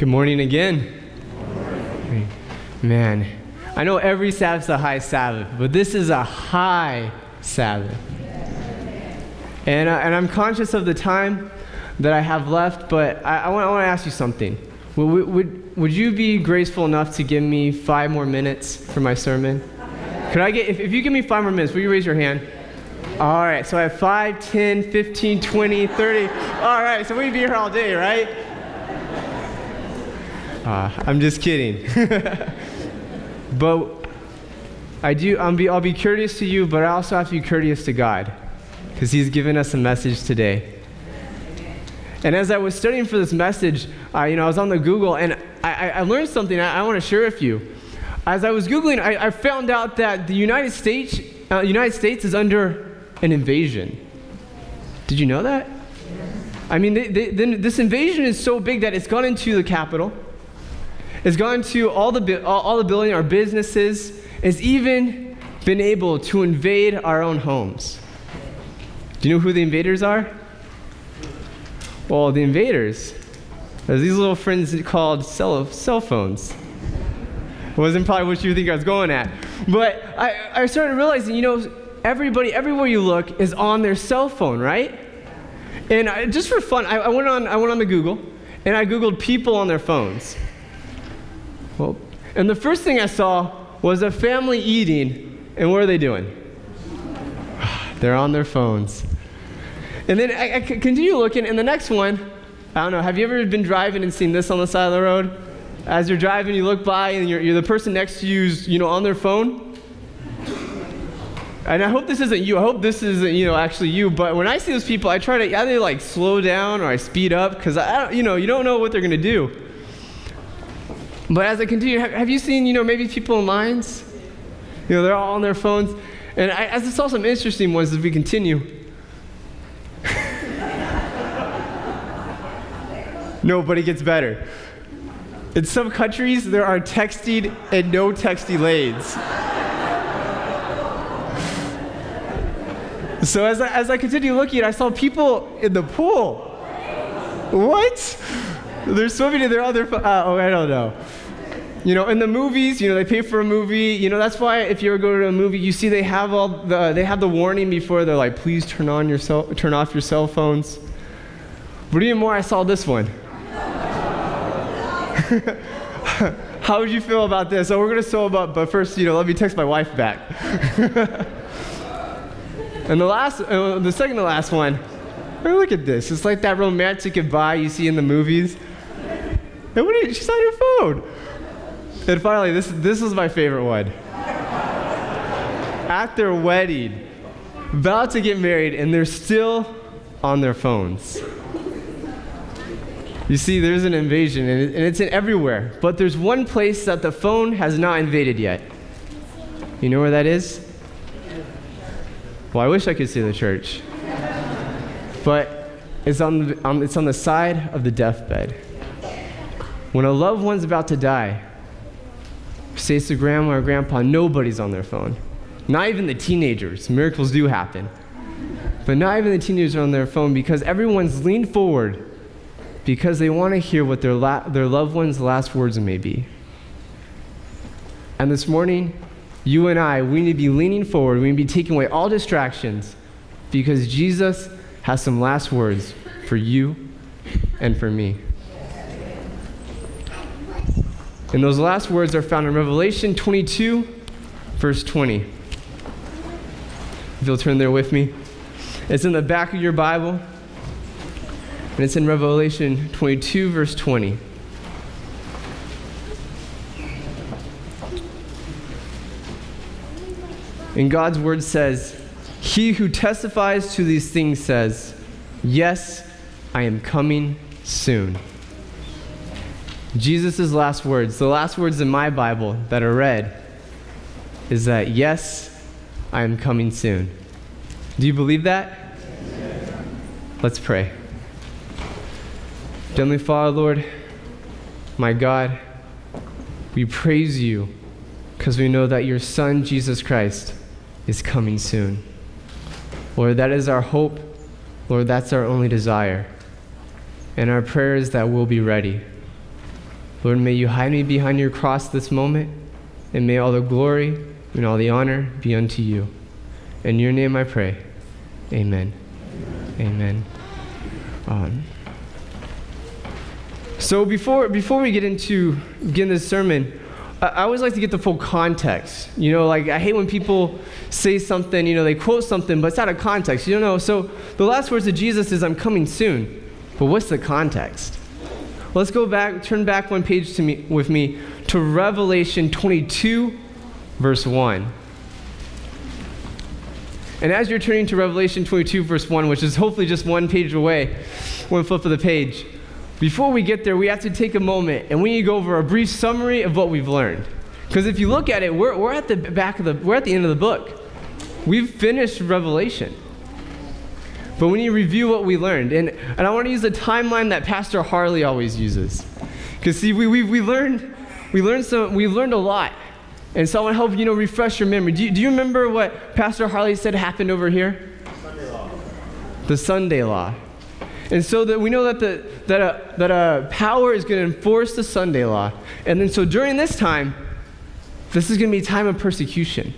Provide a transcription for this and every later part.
Good morning again. Man, I know every Sabbath's a high Sabbath, but this is a high Sabbath. And, uh, and I'm conscious of the time that I have left, but I, I want to ask you something. Would, would, would you be graceful enough to give me five more minutes for my sermon? Could I get, if, if you give me five more minutes, will you raise your hand? All right, so I have 5, 10, 15, 20, 30. All right, so we'd be here all day, right? Uh, I'm just kidding. but I do, I'll be, I'll be courteous to you, but I also have to be courteous to God because He's given us a message today. And as I was studying for this message, you know, I was on the Google and I, I learned something I, I want to share with you. As I was Googling, I, I found out that the United States, uh, United States is under an invasion. Did you know that? I mean, they, they, this invasion is so big that it's gone into the capital. It's gone to all the, all, the building, our businesses. has even been able to invade our own homes. Do you know who the invaders are? Well, the invaders are these little friends called cell, cell phones. Wasn't probably what you think I was going at. But I, I started realizing, you know, everybody, everywhere you look, is on their cell phone, right? And I, just for fun, I, I, went on, I went on the Google, and I Googled people on their phones. Well, and the first thing I saw was a family eating, and what are they doing? They're on their phones. And then I, I continue looking, and the next one, I don't know, have you ever been driving and seen this on the side of the road? As you're driving, you look by, and you're, you're the person next to you's, you know, on their phone. And I hope this isn't you. I hope this isn't, you know, actually you. But when I see those people, I try to either like slow down or I speed up because I, you know, you don't know what they're gonna do. But as I continue, have, have, you seen, you know, maybe people in lines? You know, they're all on their phones. And I, I saw some interesting ones as we continue. Nobody gets better. In some countries, there are texting and no texting lanes. So as I, as I continued looking, I saw people in the pool. What? They're swimming in their other. Uh, oh, I don't know. You know, in the movies, you know, they pay for a movie. You know, that's why if you ever go to a movie, you see they have all the they have the warning before they're like, please turn on your cell, turn off your cell phones. But even more, I saw this one. How would you feel about this? So we're gonna sew about, but first, you know, let me text my wife back. And the last, uh, the second to last one, hey, look at this. It's like that romantic goodbye you see in the movies. And what you, she's on your phone. And finally, this, this is my favorite one. At their wedding, about to get married, and they're still on their phones. You see, there's an invasion, and it's in everywhere. But there's one place that the phone has not invaded yet. You know where that is? Well, I wish I could see the church. But it's on um, it's on the side of the deathbed. When a loved one's about to die, say it's to grandma or grandpa, nobody's on their phone. Not even the teenagers. Miracles do happen. But not even the teenagers are on their phone because everyone's leaned forward because they want to hear what their, la- their loved one's last words may be. And this morning, you and I, we need to be leaning forward. We need to be taking away all distractions because Jesus has some last words for you and for me. And those last words are found in Revelation 22, verse 20. If you'll turn there with me. It's in the back of your Bible, and it's in Revelation 22, verse 20. And God's word says, He who testifies to these things says, Yes, I am coming soon. Jesus' last words, the last words in my Bible that are read, is that, Yes, I am coming soon. Do you believe that? Let's pray. Heavenly Father, Lord, my God, we praise you because we know that your Son, Jesus Christ, is coming soon. Lord, that is our hope. Lord, that's our only desire. And our prayer is that we'll be ready. Lord, may you hide me behind your cross this moment, and may all the glory and all the honor be unto you. In your name I pray. Amen. Amen. Um, so before before we get into getting this sermon, I, I always like to get the full context. You know, like I hate when people say something, you know, they quote something, but it's out of context. You don't know. So the last words of Jesus is, "I'm coming soon," but what's the context? Let's go back, turn back one page to me, with me to Revelation 22, verse 1. And as you're turning to Revelation 22, verse 1, which is hopefully just one page away, one flip of the page, before we get there, we have to take a moment and we need to go over a brief summary of what we've learned. Because if you look at it, we're, we're at the back of the, we're at the end of the book. We've finished Revelation. But we need to review what we learned. And, and I want to use the timeline that Pastor Harley always uses. Because see, we, we, we learned we learned some we learned a lot. And so I want to help you know refresh your memory. Do you, do you remember what Pastor Harley said happened over here? Sunday law. The Sunday law. And so that we know that the that a, that a power is going to enforce the Sunday law. And then so during this time, this is going to be a time of persecution,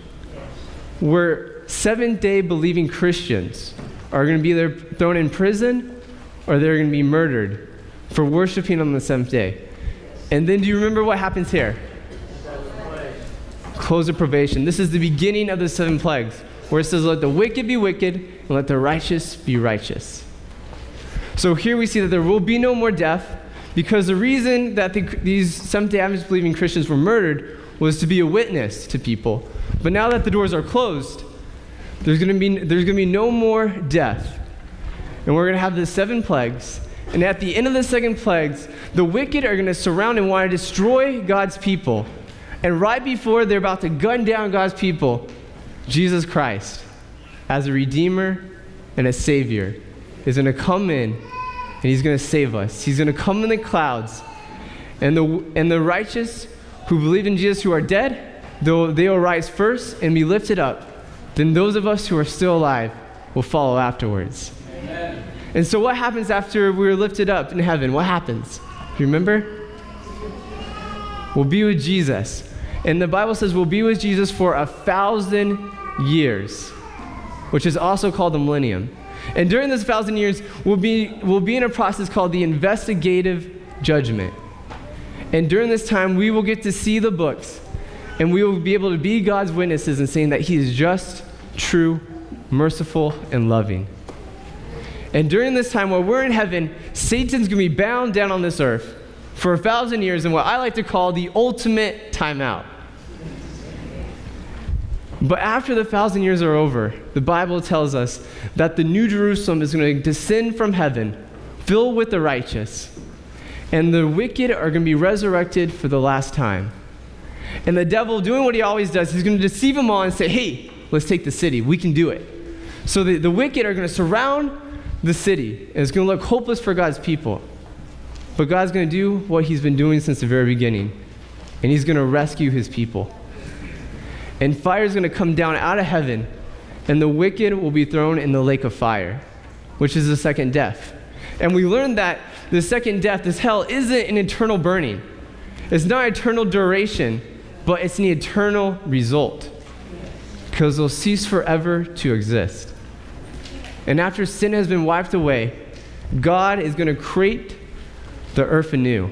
where Seventh Day believing Christians are going to be either thrown in prison or they're going to be murdered for worshiping on the seventh day. And then do you remember what happens here? Close of probation. This is the beginning of the seven plagues, where it says, Let the wicked be wicked, and let the righteous be righteous. So here we see that there will be no more death, because the reason that the, these Seventh day Adventist believing Christians were murdered was to be a witness to people. But now that the doors are closed, there's going to be, there's going to be no more death. And we're going to have the seven plagues. And at the end of the second plagues, the wicked are going to surround and want to destroy God's people. And right before they're about to gun down God's people, Jesus Christ, as a Redeemer and a Savior, is going to come in and He's going to save us. He's going to come in the clouds. And the, and the righteous who believe in Jesus who are dead, though they will rise first and be lifted up, then those of us who are still alive will follow afterwards. Amen. And so, what happens after we're lifted up in heaven? What happens? Do you remember? We'll be with Jesus. And the Bible says we'll be with Jesus for a thousand years, which is also called the millennium. And during this thousand years, we'll be, we'll be in a process called the investigative judgment. And during this time, we will get to see the books, and we will be able to be God's witnesses in saying that He is just, true, merciful, and loving. And during this time, while we're in heaven, Satan's going to be bound down on this earth for a thousand years in what I like to call the ultimate timeout. But after the thousand years are over, the Bible tells us that the New Jerusalem is going to descend from heaven, filled with the righteous, and the wicked are going to be resurrected for the last time. And the devil, doing what he always does, he's going to deceive them all and say, hey, let's take the city. We can do it. So the, the wicked are going to surround the city, and it's going to look hopeless for God's people. But God's going to do what he's been doing since the very beginning, and he's going to rescue his people. And fire is going to come down out of heaven, and the wicked will be thrown in the lake of fire, which is the second death. And we learned that the second death, this hell, isn't an eternal burning. It's not eternal duration, but it's an eternal result. Because they'll cease forever to exist. And after sin has been wiped away, God is going to create the earth anew.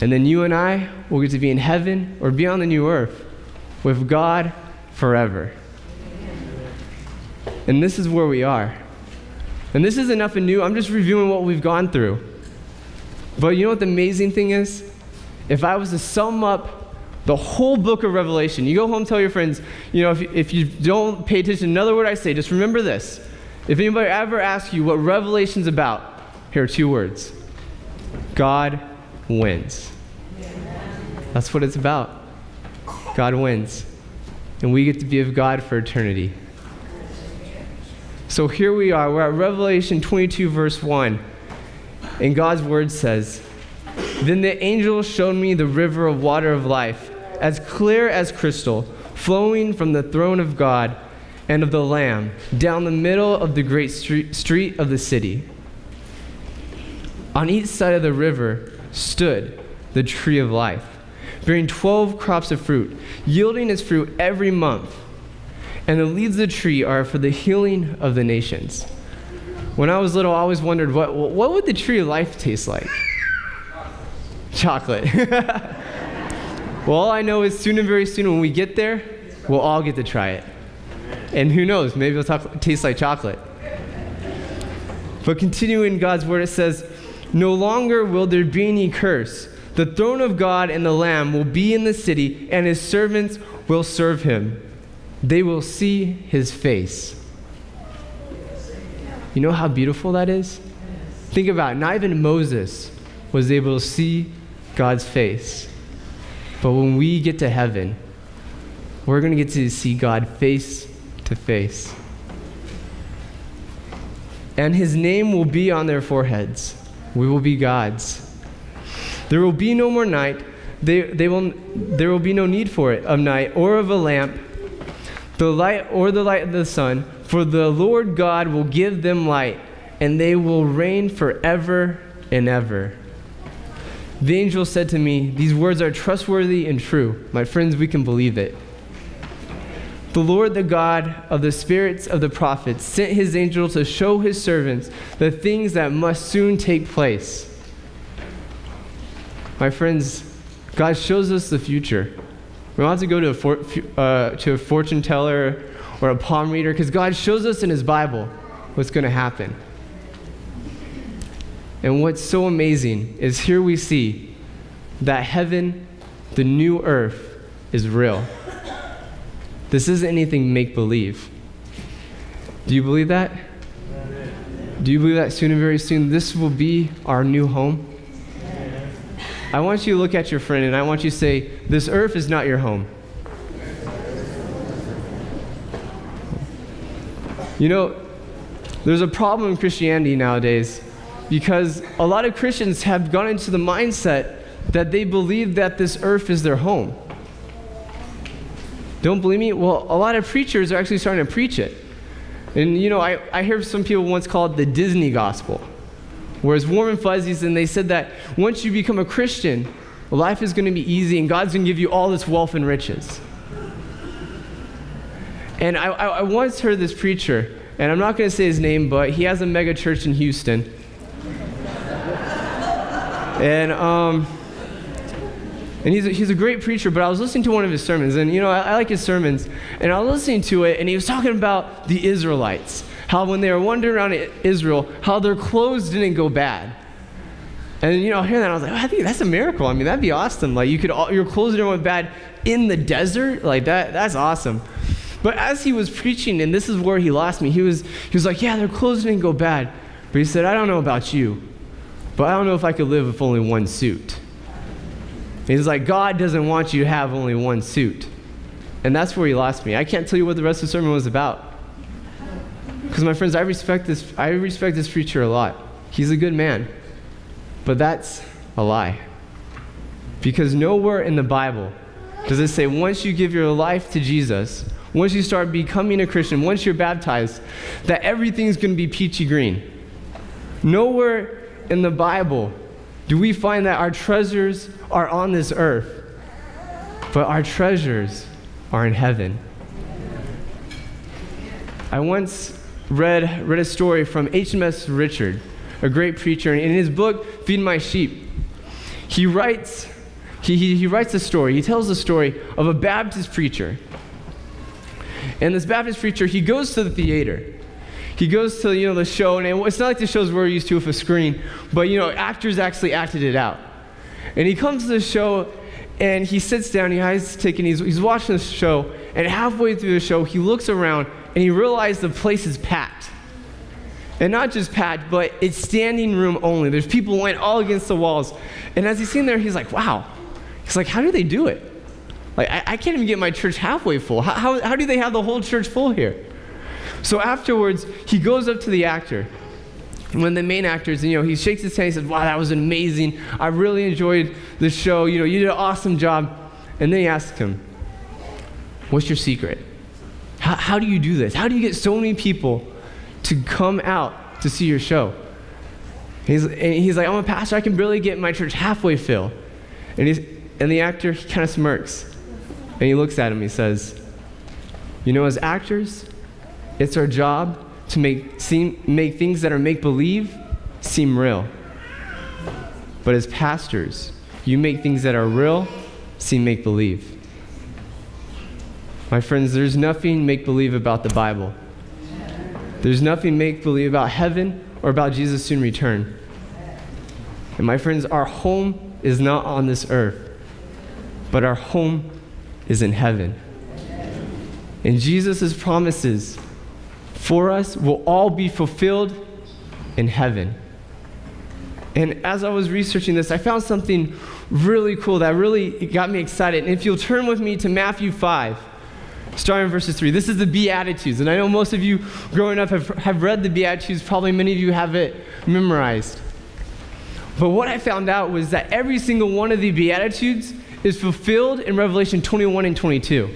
And then you and I will get to be in heaven or be on the new earth with God forever. And this is where we are. And this isn't nothing new. I'm just reviewing what we've gone through. But you know what the amazing thing is? If I was to sum up the whole book of Revelation, you go home, tell your friends, you know, if, if you don't pay attention to another word I say, just remember this. If anybody ever asks you what Revelation's about, here are two words God wins. That's what it's about. God wins. And we get to be with God for eternity. So here we are. We're at Revelation 22, verse 1. And God's word says, Then the angel showed me the river of water of life, as clear as crystal, flowing from the throne of God and of the Lamb, down the middle of the great street, of the city. On each side of the river stood the tree of life, bearing 12 crops of fruit, yielding its fruit every month. And the leaves of the tree are for the healing of the nations. When I was little, I always wondered what, what would the tree of life taste like? Chocolate. well, all I know is soon and very soon when we get there, we'll all get to try it. And who knows, maybe it'll talk, taste like chocolate. But continuing God's word, it says, No longer will there be any curse. The throne of God and the Lamb will be in the city, and his servants will serve him. They will see his face. You know how beautiful that is? Think about it. Not even Moses was able to see God's face. But when we get to heaven, we're going to get to see God face to face. And his name will be on their foreheads. We will be God's. There will be no more night. They, they will, there will be no need for it of night or of a lamp, the light or the light of the sun, for the Lord God will give them light, and they will reign forever and ever. The angel said to me, These words are trustworthy and true. My friends, we can believe it. The Lord, the God of the spirits of the prophets, sent his angel to show his servants the things that must soon take place. My friends, God shows us the future. We don't have to go to a, for, uh, to a fortune teller or a palm reader because God shows us in his Bible what's going to happen. And what's so amazing is here we see that heaven, the new earth, is real. This isn't anything make believe. Do you believe that? Do you believe that soon and very soon this will be our new home? I want you to look at your friend and I want you to say, This earth is not your home. You know, there's a problem in Christianity nowadays because a lot of Christians have gone into the mindset that they believe that this earth is their home. Don't believe me? Well, a lot of preachers are actually starting to preach it. And, you know, I, I hear some people once call it the Disney gospel, where it's warm and fuzzies, and they said that once you become a Christian, life is going to be easy and God's going to give you all this wealth and riches. And I, I, I once heard this preacher, and I'm not going to say his name, but he has a mega church in Houston. And, um, and he's a, he's a great preacher, but I was listening to one of his sermons, and you know, I, I like his sermons. And I was listening to it, and he was talking about the Israelites. How when they were wandering around Israel, how their clothes didn't go bad. And you know, hearing that, I was like, I think that's a miracle. I mean, that'd be awesome. Like, you could, all, your clothes didn't go bad in the desert. Like, that, that's awesome. But as he was preaching, and this is where he lost me, he was, he was like, yeah, their clothes didn't go bad. But he said, I don't know about you, but I don't know if I could live with only one suit. He's like, God doesn't want you to have only one suit. And that's where he lost me. I can't tell you what the rest of the sermon was about. Because my friends, I respect this I respect this preacher a lot. He's a good man. But that's a lie. Because nowhere in the Bible does it say once you give your life to Jesus, once you start becoming a Christian, once you're baptized, that everything's going to be peachy green. Nowhere in the Bible do we find that our treasures are on this earth, but our treasures are in heaven. I once read, read a story from HMS Richards, a great preacher, and in his book, Feed My Sheep, he writes, he, he, he writes a story. He tells a story of a Baptist preacher. And this Baptist preacher, he goes to the theater he goes to you know the show, and it's not like the shows we're used to with a screen, but you know actors actually acted it out. And he comes to the show, and he sits down, he has taken, he's, he's watching the show, and halfway through the show, he looks around and he realizes the place is packed. And not just packed, but it's standing room only. There's people lying all against the walls. And as he's sitting there, he's like, wow. He's like, how do they do it? Like, I, I can't even get my church halfway full. How, how, how do they have the whole church full here? So afterwards, he goes up to the actor. When the main actors, and you know, he shakes his hand, he says, Wow, that was amazing. I really enjoyed the show. You know, you did an awesome job. And then he asks him, What's your secret? How, how do you do this? How do you get so many people to come out to see your show? He's, and he's like, I'm a pastor. I can barely get my church halfway filled. And, he's, and the actor, he kind of smirks. And he looks at him. He says, You know, as actors, it's our job to make, seem, make things that are make believe seem real. But as pastors, you make things that are real seem make believe. My friends, there's nothing make believe about the Bible. There's nothing make believe about heaven or about Jesus' soon return. And my friends, our home is not on this earth, but our home is in heaven. And Jesus' promises for us will all be fulfilled in heaven. And as I was researching this, I found something really cool that really got me excited. And if you'll turn with me to Matthew 5, starting in verses 3, this is the Beatitudes. And I know most of you growing up have, have read the Beatitudes, probably many of you have it memorized. But what I found out was that every single one of the Beatitudes is fulfilled in Revelation 21 and 22.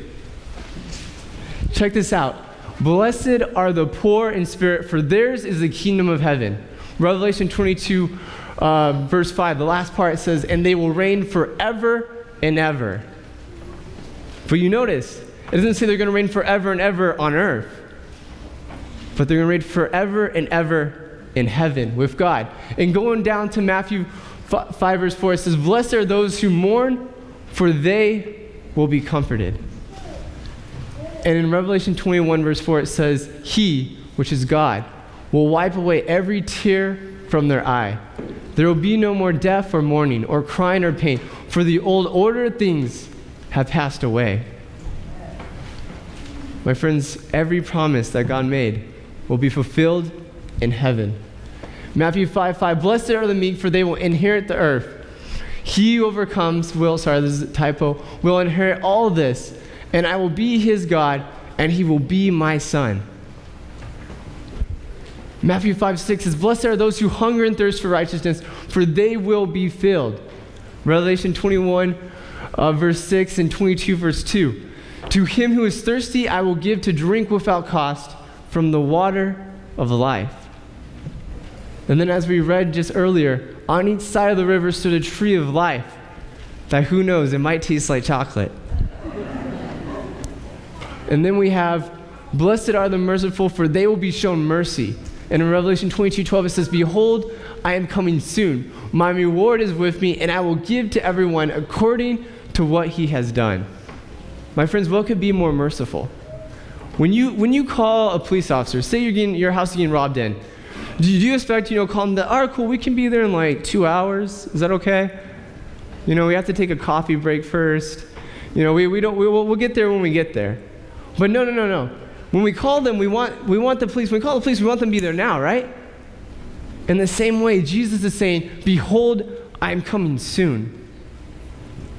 Check this out. Blessed are the poor in spirit, for theirs is the kingdom of heaven. Revelation 22, uh, verse 5, the last part says, And they will reign forever and ever. But you notice, it doesn't say they're going to reign forever and ever on earth, but they're going to reign forever and ever in heaven with God. And going down to Matthew 5, verse 4, it says, Blessed are those who mourn, for they will be comforted. And in Revelation 21, verse 4, it says, He, which is God, will wipe away every tear from their eye. There will be no more death or mourning or crying or pain, for the old order of things have passed away. My friends, every promise that God made will be fulfilled in heaven. Matthew 5 5, blessed are the meek, for they will inherit the earth. He who overcomes will, sorry, this is a typo, will inherit all this, and I will be his God, and he will be my son. Matthew 5 6 says, Blessed are those who hunger and thirst for righteousness, for they will be filled. Revelation 21, uh, verse 6, and 22, verse 2. To him who is thirsty, I will give to drink without cost from the water of life. And then, as we read just earlier, on each side of the river stood a tree of life that who knows, it might taste like chocolate. And then we have, Blessed are the merciful, for they will be shown mercy. And in Revelation 22 12, it says, Behold, I am coming soon. My reward is with me, and I will give to everyone according to what he has done. My friends, what could be more merciful? When you, when you call a police officer, say you're getting, your house is getting robbed in, do you expect, you know, call them that, all right, cool, we can be there in like two hours. Is that okay? You know, we have to take a coffee break first. You know, we, we don't, we, we'll, we'll get there when we get there. But no, no, no, no. When we call them, we want, we want the police, when we call the police, we want them to be there now, right? In the same way, Jesus is saying, Behold, I am coming soon.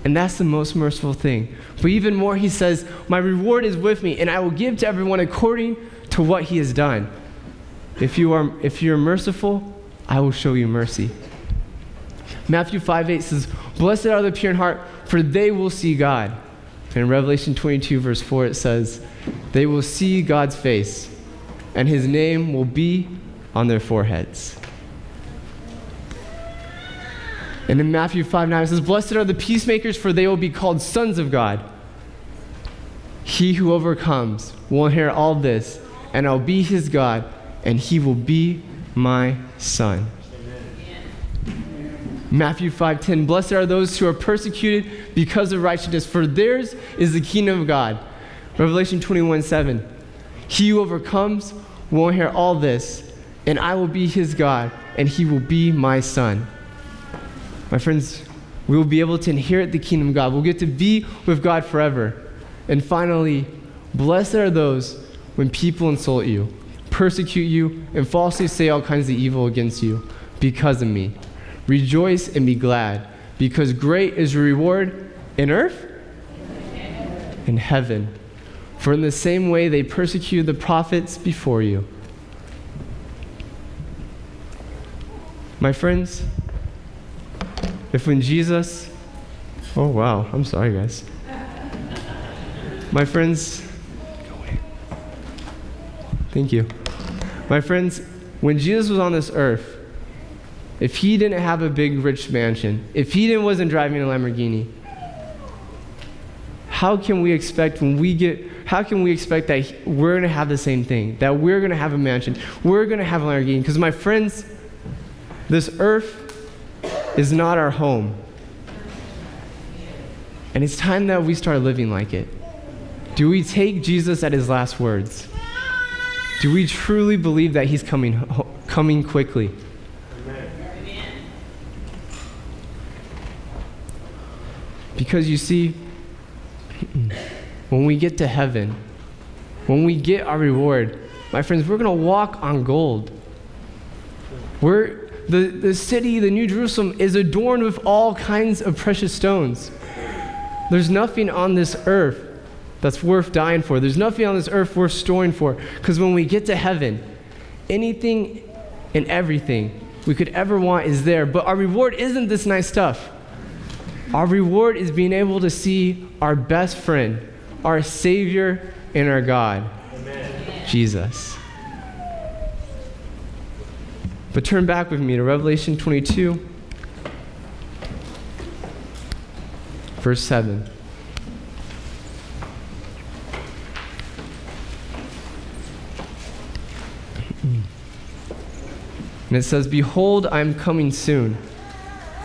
And that's the most merciful thing. But even more, he says, My reward is with me, and I will give to everyone according to what he has done. If you are if you're merciful, I will show you mercy. Matthew 5 8 says, Blessed are the pure in heart, for they will see God. And in Revelation 22, verse 4, it says, They will see God's face, and his name will be on their foreheads. And in Matthew 5 9, it says, Blessed are the peacemakers, for they will be called sons of God. He who overcomes will inherit all this, and I'll be his God, and he will be my son. Matthew 5:10 Blessed are those who are persecuted because of righteousness for theirs is the kingdom of God. Revelation 21:7 He who overcomes will inherit all this and I will be his God and he will be my son. My friends, we will be able to inherit the kingdom of God. We'll get to be with God forever. And finally, blessed are those when people insult you, persecute you, and falsely say all kinds of evil against you because of me. Rejoice and be glad, because great is your reward in earth, in heaven. For in the same way they persecuted the prophets before you. My friends, if when Jesus, oh wow, I'm sorry, guys. My friends, thank you. My friends, when Jesus was on this earth, if he didn't have a big rich mansion, if he didn't wasn't driving a Lamborghini, how can we expect when we get how can we expect that we're going to have the same thing that we're going to have a mansion we're going to have a lamborghini? Because my friends this earth is not our home. And it's time that we start living like it. Do we take jesus at his last words? Do we truly believe that he's coming coming quickly because you see when we get to heaven, when we get our reward, my friends, we're going to walk on gold. We're, the, the city, the New Jerusalem, is adorned with all kinds of precious stones. There's nothing on this earth that's worth dying for. There's nothing on this earth worth storing for. Because when we get to heaven, anything and everything we could ever want is there. But our reward isn't this nice stuff. Our reward is being able to see our best friend, our Savior, and our God, Amen. Jesus. But turn back with me to Revelation 22, verse 7. And it says, Behold, I am coming soon.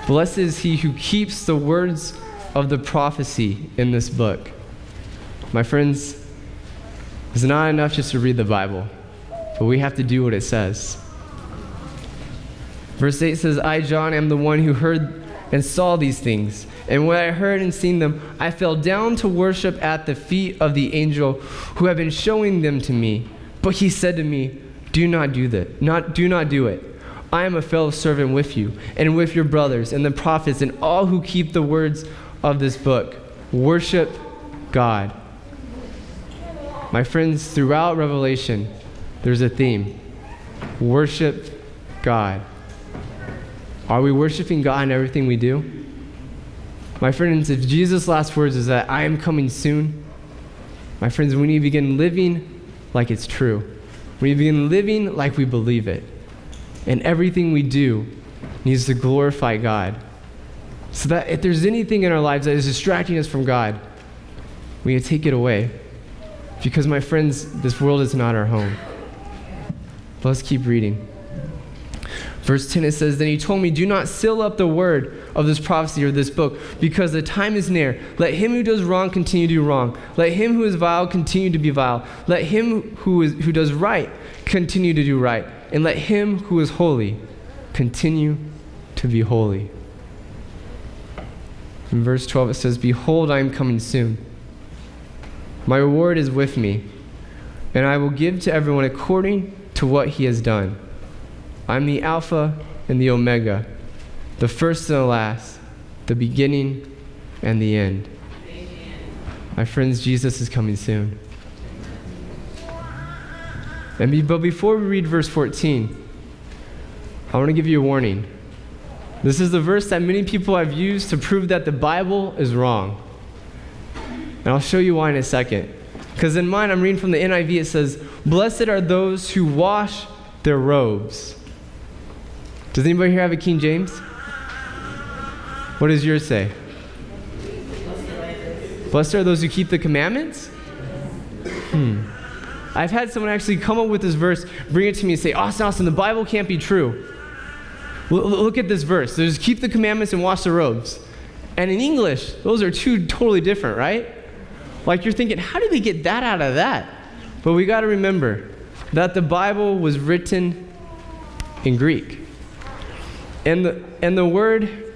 Blessed is he who keeps the words of the prophecy in this book. My friends, it's not enough just to read the Bible, but we have to do what it says. Verse 8 says, I, John, am the one who heard and saw these things. And when I heard and seen them, I fell down to worship at the feet of the angel who had been showing them to me. But he said to me, Do not do that. Not, do not do it. I am a fellow servant with you and with your brothers and the prophets and all who keep the words of this book. Worship God. My friends, throughout Revelation, there's a theme worship God. Are we worshiping God in everything we do? My friends, if Jesus' last words is that I am coming soon, my friends, we need to begin living like it's true. We need to begin living like we believe it and everything we do needs to glorify God. So that if there's anything in our lives that is distracting us from God, we need to take it away. Because, my friends, this world is not our home. But let's keep reading. Verse 10 it says, Then he told me, Do not seal up the word of this prophecy or this book, because the time is near. Let him who does wrong continue to do wrong. Let him who is vile continue to be vile. Let him who, is, who does right continue to do right and let him who is holy continue to be holy. In verse 12, it says, Behold, I am coming soon. My reward is with me, and I will give to everyone according to what he has done. I'm the Alpha and the Omega, the first and the last, the beginning and the end. Amen. My friends, Jesus is coming soon. And be, but before we read verse 14, I want to give you a warning. This is the verse that many people have used to prove that the Bible is wrong. And I'll show you why in a second. Because in mine, I'm reading from the NIV, it says, Blessed are those who wash their robes. Does anybody here have a King James? What does yours say? Blessed are those who keep the commandments? Hmm. I've had someone actually come up with this verse, bring it to me, and say, Austin, Austin, the Bible can't be true. look at this verse. There's keep the commandments and wash the robes. And in English, those are two totally different, right? Like you're thinking, how did they get that out of that? But we got to remember that the Bible was written in Greek. And the, and the word,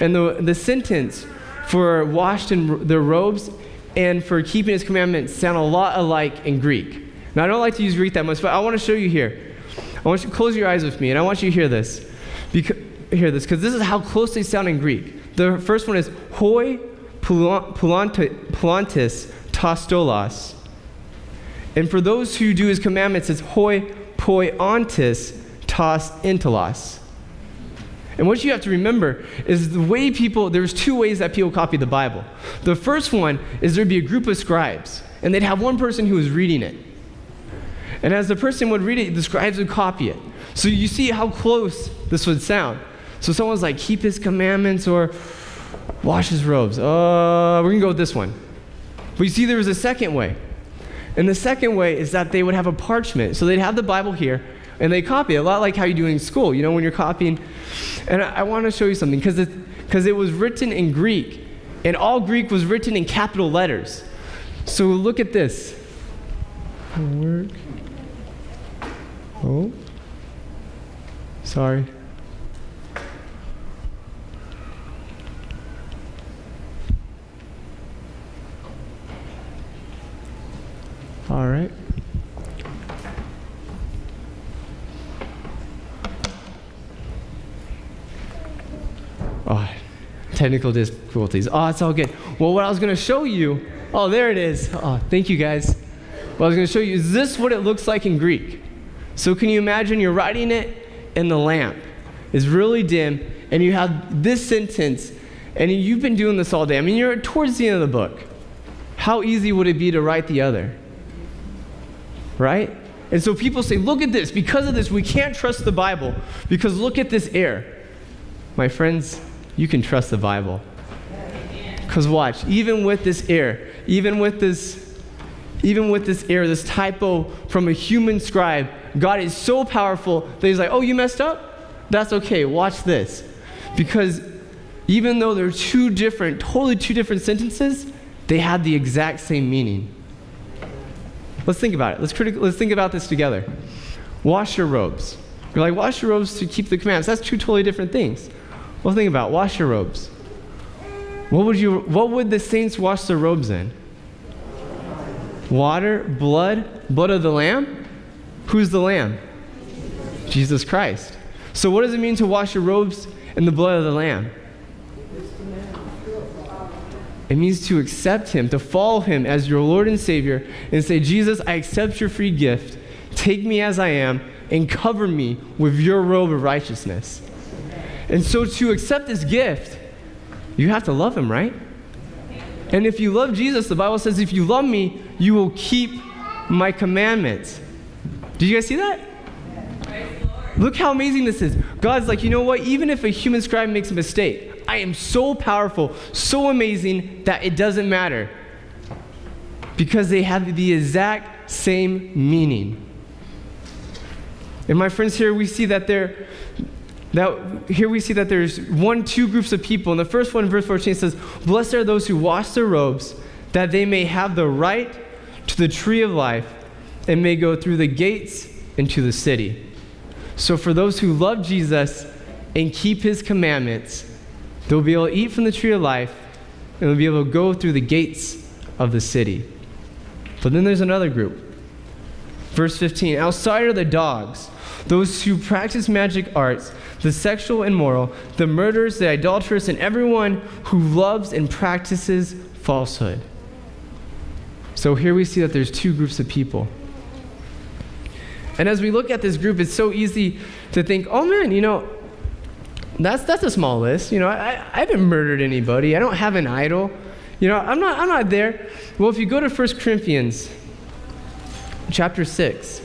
and the, the sentence for washed in their robes and for keeping his commandments sound a lot alike in Greek. Now, I don't like to use Greek that much, but I want to show you here. I want you to close your eyes with me, and I want you to hear this. Because, hear this, because this is how close they sound in Greek. The first one is hoi pulantis tastolos. And for those who do his commandments, it's hoi poiantis tas. And what you have to remember is the way people, there's two ways that people copy the Bible. The first one is there'd be a group of scribes, and they'd have one person who was reading it. And as the person would read it, the scribes would copy it. So you see how close this would sound. So someone's like, keep his commandments or wash his robes. Uh, we're going to go with this one. But you see, there was a second way. And the second way is that they would have a parchment. So they'd have the Bible here and they copy a lot like how you do in school, you know, when you're copying. And I, I want to show you something because it, cause it was written in Greek. And all Greek was written in capital letters. So look at this. Work. Oh. Sorry. All right. Oh, technical difficulties. Oh, it's all good. Well, what I was going to show you, oh, there it is. Oh, thank you guys. What I was going to show you is this what it looks like in Greek. So can you imagine you're writing it and the lamp is really dim and you have this sentence and you've been doing this all day. I mean, you're towards the end of the book. How easy would it be to write the other? right? And so people say, look at this. Because of this, we can't trust the Bible because look at this error. My friends, you can trust the Bible. Because watch, even with this error, even with this, even with this error, this typo from a human scribe, God is so powerful that He's like, oh, you messed up? That's okay. Watch this. Because even though they're two different, totally two different sentences, they have the exact same meaning. Let's think about it. Let's, let's think about this together. Wash your robes. You're like, wash your robes to keep the commands. That's two totally different things. Well, think about it. wash your robes. What would, you, what would the saints wash their robes in? Water, blood, blood of the Lamb? Who's the Lamb? Jesus Christ. So, what does it mean to wash your robes in the blood of the Lamb? It means to accept Him, to follow Him as your Lord and Savior, and say, Jesus, I accept your free gift. Take me as I am and cover me with your robe of righteousness. And so, to accept this gift, you have to love Him, right? And if you love Jesus, the Bible says, if you love me, you will keep my commandments. Did you guys see that? Look how amazing this is. God's like, you know what? Even if a human scribe makes a mistake, I am so powerful, so amazing that it doesn't matter. Because they have the exact same meaning. And my friends, here we see that there, that here we see that there's one, two groups of people. And the first one, verse 14, says, Blessed are those who wash their robes, that they may have the right to the tree of life and may go through the gates into the city. So for those who love Jesus and keep his commandments, They'll be able to eat from the tree of life, and they'll be able to go through the gates of the city. But then there's another group. Verse 15 Outside are the dogs, those who practice magic arts, the sexual immoral, the murderers, the adulterers, and everyone who loves and practices falsehood. So here we see that there's two groups of people. And as we look at this group, it's so easy to think, oh man, you know, that's, that's a small list. You know, I, I haven't murdered anybody. I don't have an idol. You know, I'm not, I'm not there. Well, if you go to 1 Corinthians chapter 6,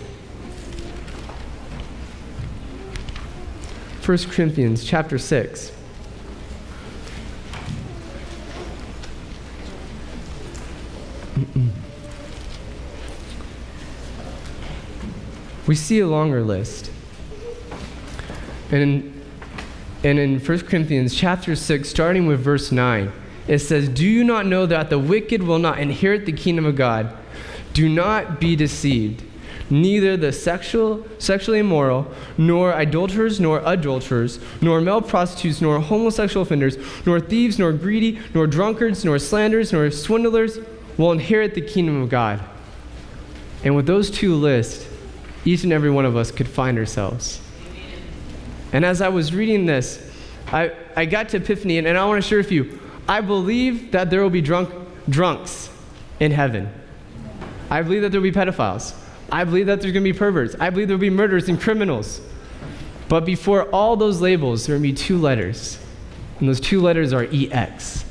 1 Corinthians chapter 6. we see a longer list. And and in 1 Corinthians chapter 6, starting with verse 9, it says, Do you not know that the wicked will not inherit the kingdom of God? Do not be deceived. Neither the sexual, sexually immoral, nor idolaters, nor adulterers, nor male prostitutes, nor homosexual offenders, nor thieves, nor greedy, nor drunkards, nor slanderers, nor swindlers will inherit the kingdom of God. And with those two lists, each and every one of us could find ourselves. And as I was reading this, I, I got to Epiphany, and, and I want to share with you I believe that there will be drunk, drunks in heaven. I believe that there will be pedophiles. I believe that there's going to be perverts. I believe there will be murderers and criminals. But before all those labels, there will be two letters. And those two letters are EX.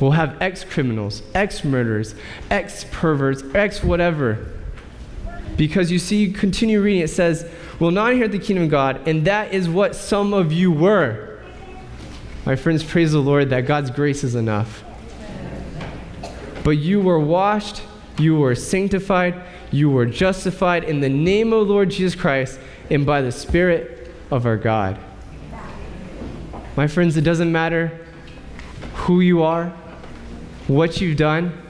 We'll have ex criminals, ex murderers, ex perverts, ex whatever. Because you see, continue reading, it says, will not inherit the kingdom of God, and that is what some of you were. My friends, praise the Lord that God's grace is enough. But you were washed, you were sanctified, you were justified in the name of Lord Jesus Christ and by the Spirit of our God. My friends, it doesn't matter who you are, what you've done.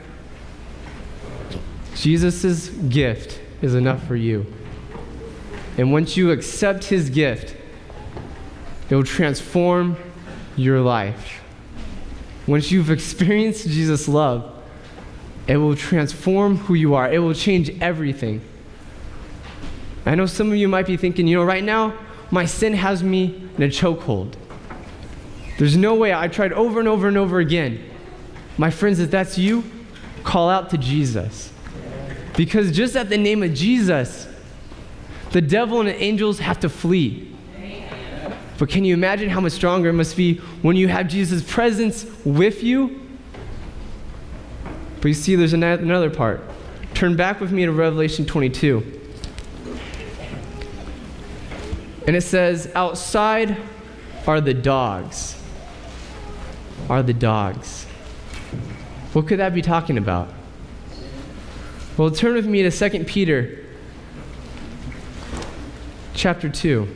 Jesus' gift is enough for you. And once you accept his gift, it will transform your life. Once you've experienced Jesus' love, it will transform who you are. It will change everything. I know some of you might be thinking, you know, right now, my sin has me in a chokehold. There's no way. I tried over and over and over again. My friends, if that's you, call out to Jesus. Because just at the name of Jesus, the devil and the angels have to flee. But can you imagine how much stronger it must be when you have Jesus' presence with you? But you see, there's another part. Turn back with me to Revelation 22. And it says, Outside are the dogs. Are the dogs. What could that be talking about? Well, turn with me to 2 Peter chapter 2.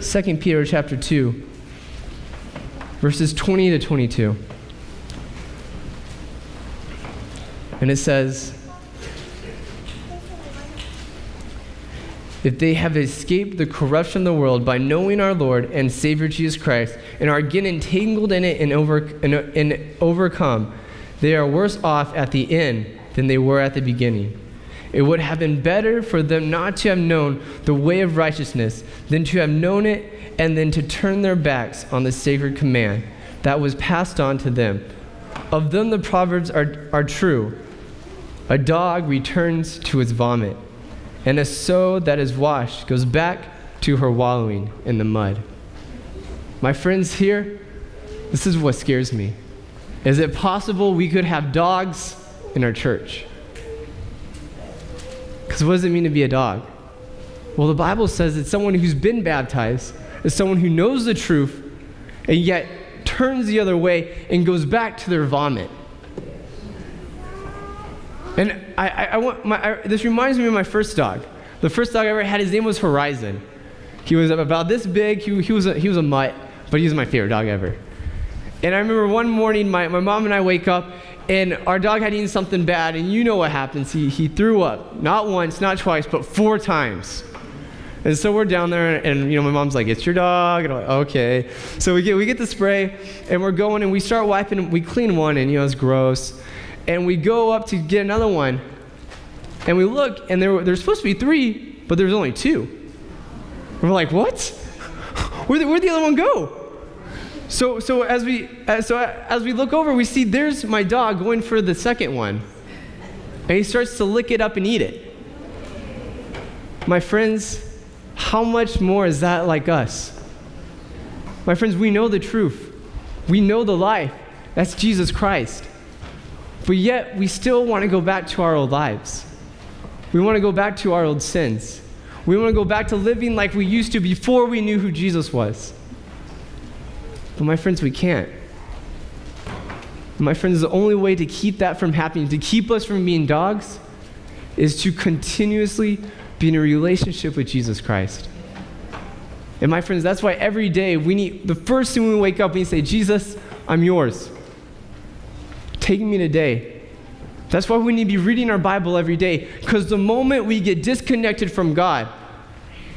2 Peter chapter 2 verses 20 to 22. And it says, If they have escaped the corruption of the world by knowing our Lord and Savior Jesus Christ and are again entangled in it and, over, and, and overcome, they are worse off at the end than they were at the beginning. It would have been better for them not to have known the way of righteousness than to have known it and then to turn their backs on the sacred command that was passed on to them. Of them, the Proverbs are, are true. A dog returns to its vomit, and a sow that is washed goes back to her wallowing in the mud. My friends, here, this is what scares me. Is it possible we could have dogs in our church? Because what does it mean to be a dog? Well, the Bible says it's someone who's been baptized, is someone who knows the truth, and yet turns the other way and goes back to their vomit. And I, I, I want my, I, this reminds me of my first dog. The first dog I ever had, his name was Horizon. He was about this big. He, he, was, a, he was a mutt, but he was my favorite dog ever. And I remember one morning, my, my mom and I wake up, and our dog had eaten something bad, and you know what happens. He, he threw up, not once, not twice, but four times. And so we're down there, and you know, my mom's like, "It's your dog," and I'm like, "Okay." So we get we get the spray, and we're going, and we start wiping. We clean one, and you know, it's gross. And we go up to get another one, and we look, and there there's supposed to be three, but there's only two. And we're like, "What? Where'd the, where'd the other one go?" So so as we uh, so as we look over, we see there's my dog going for the second one, and he starts to lick it up and eat it. My friends how much more is that like us? My friends, we know the truth. We know the life. That's Jesus Christ. But yet, we still want to go back to our old lives. We want to go back to our old sins. We want to go back to living like we used to before we knew who Jesus was. But, my friends, we can't. My friends, the only way to keep that from happening, to keep us from being dogs, is to continuously be in a relationship with Jesus Christ. And my friends, that's why every day we need, the first thing we wake up, we say, Jesus, I'm yours. Take me today. That's why we need to be reading our Bible every day, because the moment we get disconnected from God,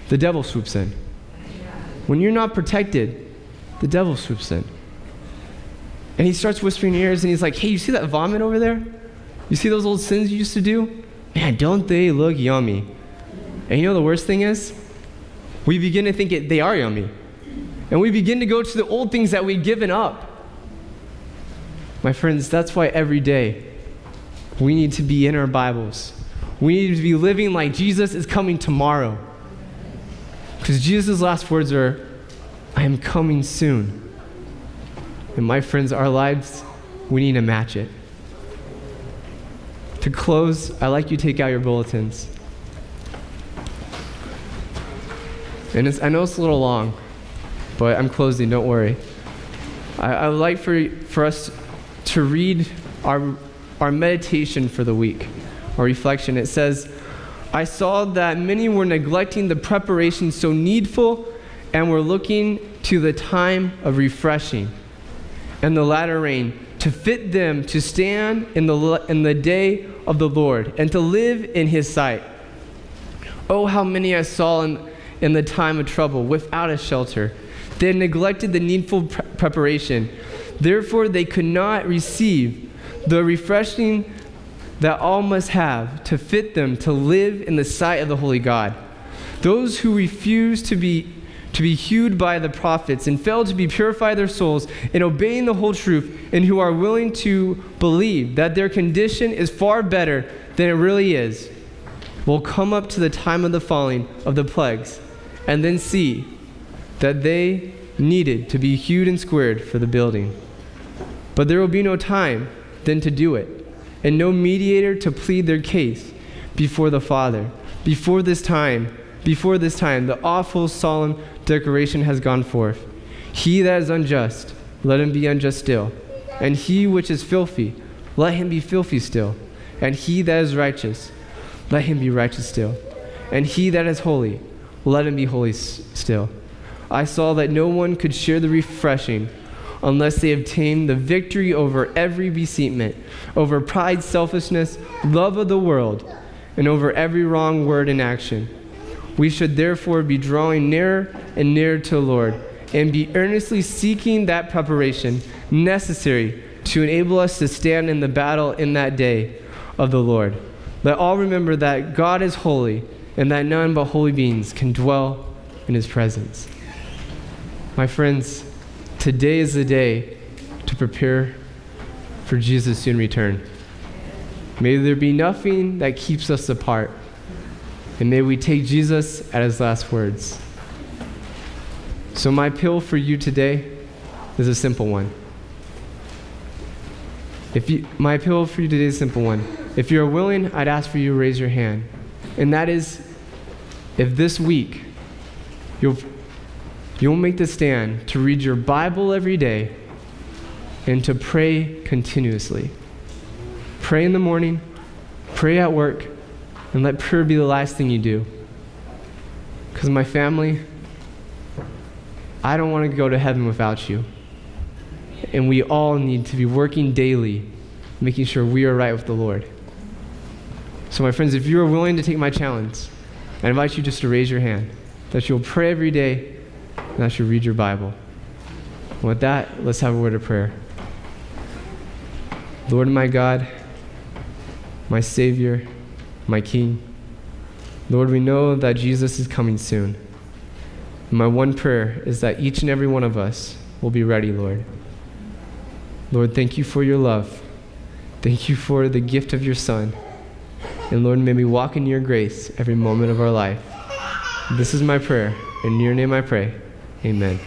the devil swoops in. When you're not protected, the devil swoops in. And he starts whispering in your ears, and he's like, hey, you see that vomit over there? You see those old sins you used to do? Man, don't they look yummy? And you know the worst thing is? We begin to think it, they are yummy. And we begin to go to the old things that we've given up. My friends, that's why every day we need to be in our Bibles. We need to be living like Jesus is coming tomorrow. Because Jesus' last words are, I am coming soon. And my friends, our lives, we need to match it. To close, I'd like you to take out your bulletins. And I know it's a little long, but I'm closing, don't worry. I, I would like for, for us to read our, our meditation for the week, our reflection. It says, I saw that many were neglecting the preparation so needful and were looking to the time of refreshing and the latter rain to fit them to stand in the, in the day of the Lord and to live in his sight. Oh, how many I saw in, in the time of trouble without a shelter. They had neglected the needful pre- preparation. Therefore, they could not receive the refreshing that all must have to fit them to live in the sight of the Holy God. Those who refuse to be to be hewed by the prophets and fail to be purify their souls in obeying the whole truth and who are willing to believe that their condition is far better than it really is will come up to the time of the falling of the plagues and then see that they needed to be hewed and squared for the building. But there will be no time then to do it, and no mediator to plead their case before the Father. Before this time, before this time, the awful, solemn declaration has gone forth. He that is unjust, let him be unjust still. And he which is filthy, let him be filthy still. And he that is righteous, let him be righteous still. And he that is holy, let him be holy s- still. I saw that no one could share the refreshing unless they obtained the victory over every beseatment, over pride, selfishness, love of the world, and over every wrong word and action. We should therefore be drawing nearer and nearer to the Lord and be earnestly seeking that preparation necessary to enable us to stand in the battle in that day of the Lord. Let all remember that God is holy and that none but holy beings can dwell in his presence. My friends, today is the day to prepare for Jesus' soon return. May there be nothing that keeps us apart. And may we take Jesus at his last words. So, my appeal for you today is a simple one. If you, my appeal for you today is a simple one. If you're willing, I'd ask for you to raise your hand. And that is if this week you'll, you'll make the stand to read your Bible every day and to pray continuously. Pray in the morning, pray at work, and let prayer be the last thing you do. Because my family, I don't want to go to heaven without you. And we all need to be working daily, making sure we are right with the Lord. So, my friends, if you are willing to take my challenge, I invite you just to raise your hand, that you'll pray every day, and that you'll read your Bible. And with that, let's have a word of prayer. Lord my God, my Savior, my King, Lord, we know that Jesus is coming soon. My one prayer is that each and every one of us will be ready, Lord. Lord, thank you for your love. Thank you for the gift of your Son. And Lord, may we walk in your grace every moment of our life. This is my prayer. In your name I pray. Amen.